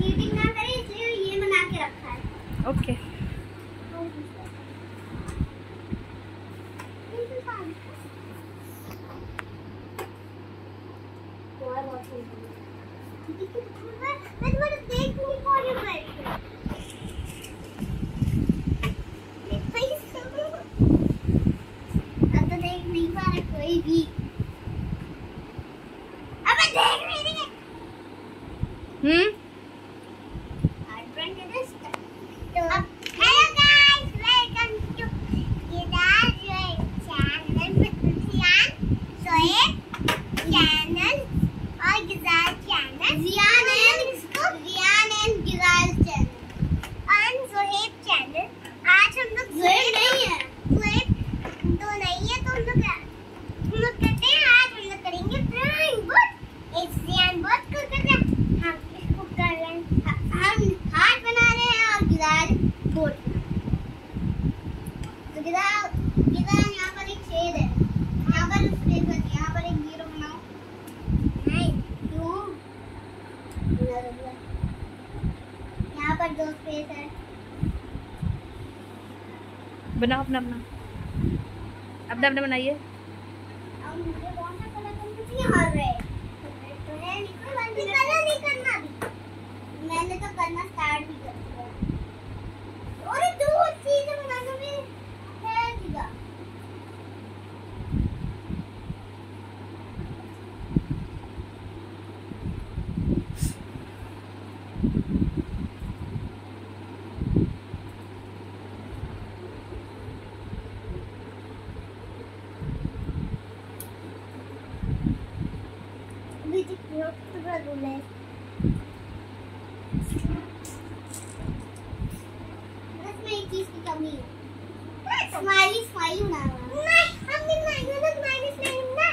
Cheating ना करे इसलिए ये बना के रखा है। ओके। मैं तुम्हारे देख नहीं पा रही बैठ के। अब देख नहीं पा रहा कोई भी अबे देख नहीं हम्म? Channel Jiyan and Jiyan and guitar channel और सोहेब चैनल आज हम लोग सोहेब नहीं है। सोहेब तो नहीं है तो हम लोग हम लोग करते हैं आज हम लोग करेंगे ड्राइंग बोर्ड एक जियान बोर्ड को कर रहे हैं। हम इसको कर रहे हैं। हम हार्ट बना रहे हैं और गिटार बोर्ड तो गिटार गिटार यहाँ पर एक छेद यहाँ पर छेद है। यहाँ पर एक ज़ीरो बनाओ नहीं क्यों बनाओ अपना अपना। अपना अपना बनाइए अब मुझे कौन सा कलर करना चाहिए हर रे तो है नहीं कोई बात नहीं कलर नहीं करना अभी मैंने तो करना स्टार्ट भी कर दिया और दो चीज़ें बनाने में है दिया अभी तक पूरा पूरा रूल है बस में एक चीज़ की कमी है स्माइली स्माइली बनाना नहीं हम भी नहीं ना माइनस नहीं ना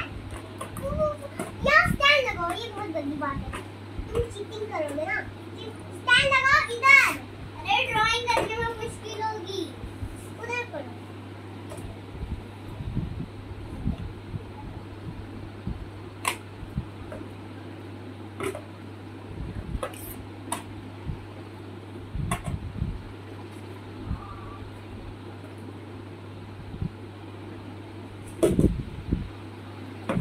यहाँ स्टैंड लगाओ ये बहुत गंदी बात है तुम चीटिंग करोगे ना स्टैंड लगाओ इधर अरे ड्राइंग करने में मुश्किल होगी उधर करो ये क्या इसको नहीं इधर तो लगाओ अब कलर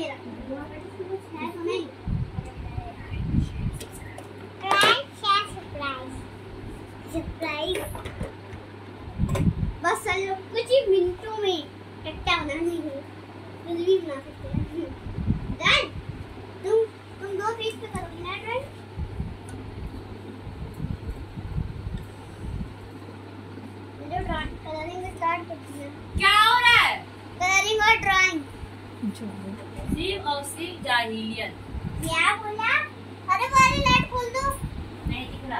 इसमें है तो नहीं। सरप्राइज़ बस चलो कुछ ही मिनटों में टट्टा बनानी है। कुछ भी बना सकते हैं। डन। तुम तुम दो पेज पे करोगे ना मेरे ड्राइंग कलरिंग स्टार्ट करती है। क्या हो रहा है? कलरिंग और ड्राइंग सिर्फ़ और सिर्फ़ जाहिलियत क्या बोला? अरे वाली लाइट खोल दो। नहीं दिख रहा।